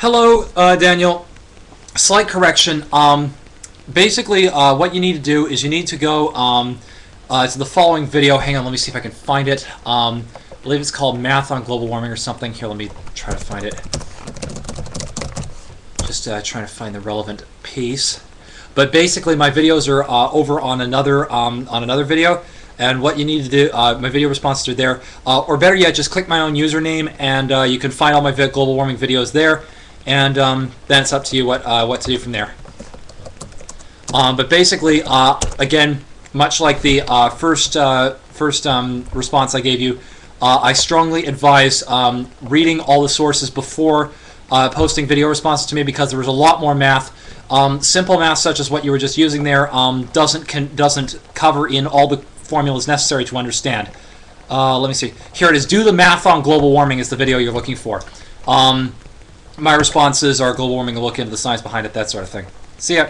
Hello, uh, Daniel. Slight correction. Um, basically, uh, what you need to do is you need to go um, uh, to the following video. Hang on, let me see if I can find it. Um, I believe it's called Math on Global Warming or something. Here, let me try to find it. Just uh, trying to find the relevant piece. But basically, my videos are uh, over on another um, on another video. And what you need to do, uh, my video responses are there. Uh, or better yet, just click my own username, and uh, you can find all my global warming videos there and um, then it's up to you what uh, what to do from there. Um, but basically, uh, again, much like the uh, first uh, first um, response I gave you, uh, I strongly advise um, reading all the sources before uh, posting video responses to me because there was a lot more math. Um, simple math, such as what you were just using there, um, doesn't doesn't cover in all the formulas necessary to understand. let me see. Here it is. Do the math on global warming is the video you're looking for. Um, my responses are global warming, a look into the science behind it, that sort of thing. See ya.